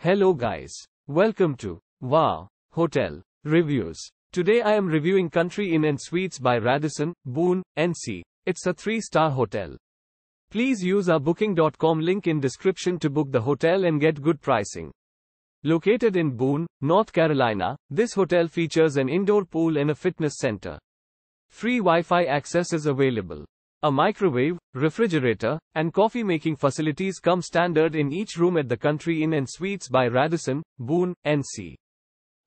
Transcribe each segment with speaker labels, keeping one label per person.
Speaker 1: Hello guys. Welcome to Wow Hotel Reviews. Today I am reviewing Country Inn and Suites by Radisson, Boone, NC. It's a 3-star hotel. Please use our booking.com link in description to book the hotel and get good pricing. Located in Boone, North Carolina, this hotel features an indoor pool and a fitness center. Free Wi-Fi access is available. A microwave, refrigerator, and coffee making facilities come standard in each room at the Country Inn and Suites by Radisson, Boone, NC.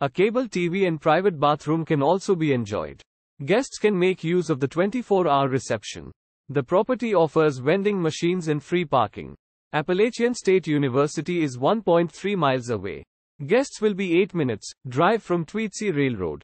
Speaker 1: A cable TV and private bathroom can also be enjoyed. Guests can make use of the 24 hour reception. The property offers vending machines and free parking. Appalachian State University is 1.3 miles away. Guests will be 8 minutes drive from Tweetsie Railroad.